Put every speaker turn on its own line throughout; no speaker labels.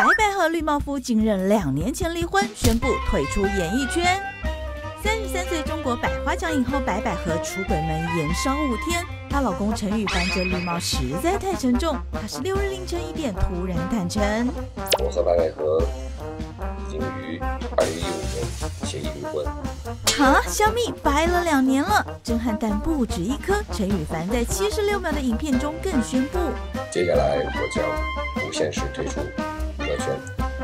白百合、绿帽夫经认两年前离婚，宣布退出演艺圈。三十三岁中国百花奖影后白百合出轨门延烧五天，她老公陈羽凡这绿帽实在太沉重，她是六日凌晨一点突然坦诚。
我和白百合已经于二零一五年协议离婚。
哈，香蜜白了两年了，震撼弹不止一颗。陈羽凡在七十六秒的影片中更宣布，
接下来我将无限时退出娱乐圈。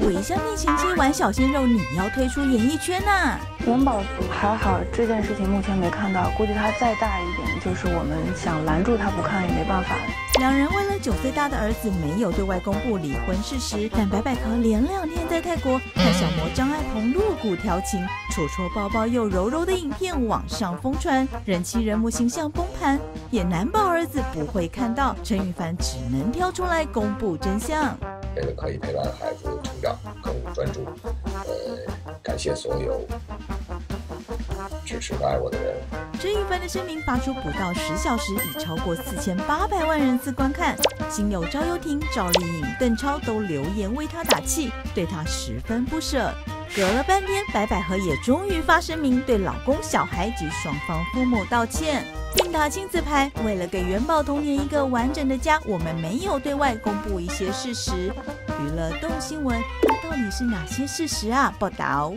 微笑面前接玩小鲜肉，你要退出演艺圈呐？
元宝还好，这件事情目前没看到，估计他再大一点，就是我们想拦住他不看也没办法。
两人为了九岁大的儿子，没有对外公布离婚事实，但白百合连两天在泰国看小模张爱鹏露骨调情，戳戳抱抱又柔柔的影片网上疯传，人气人物形象崩盘，也难保儿子不会看到。陈羽凡只能跳出来公布真相。
为了可以陪伴孩子成长，更专注。呃，感谢所有支持和爱我的人。
陈羽凡的声明发出不到十小时，已超过四千八百万人次观看。亲友赵又廷、赵丽颖、邓超都留言为他打气，对他十分不舍。隔了半天，白百合也终于发声明，对老公、小孩及双方父母道歉。并打亲自拍，为了给元宝童年一个完整的家，我们没有对外公布一些事实。娱乐动新闻，那到底是哪些事实啊？报道。